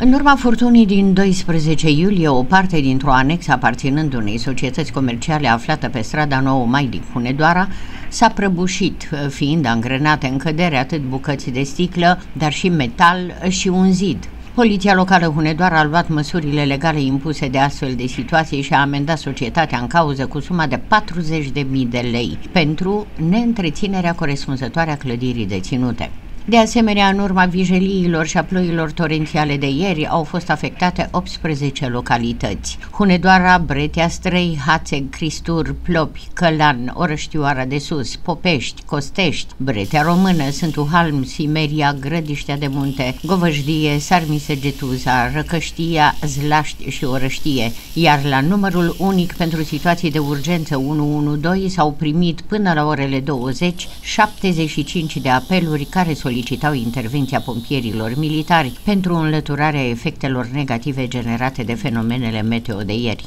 În urma furtunii din 12 iulie, o parte dintr-o anexă aparținând unei societăți comerciale aflată pe strada 9 Mai din Hunedoara s-a prăbușit, fiind angrenate în cădere atât bucăți de sticlă, dar și metal și un zid. Poliția locală Hunedoara a luat măsurile legale impuse de astfel de situații și a amendat societatea în cauză cu suma de 40.000 de lei pentru neîntreținerea corespunzătoare a clădirii deținute. De asemenea, în urma vijeliilor și a ploilor torențiale de ieri, au fost afectate 18 localități. Hunedoara, Bretea, Străi, Hațeg, Cristur, Plopi, Călan, Orăștioara de Sus, Popești, Costești, Bretea Română, Sântu Halm, Simeria, Grădiștea de Munte, Govășdie, Sarmise Getuza, Răcăștia, Zlaști și Orăștie, iar la numărul unic pentru situații de urgență 112 s-au primit până la orele 20 75 de apeluri care solicitau solicitau intervenția pompierilor militari pentru înlăturarea efectelor negative generate de fenomenele meteo de ieri.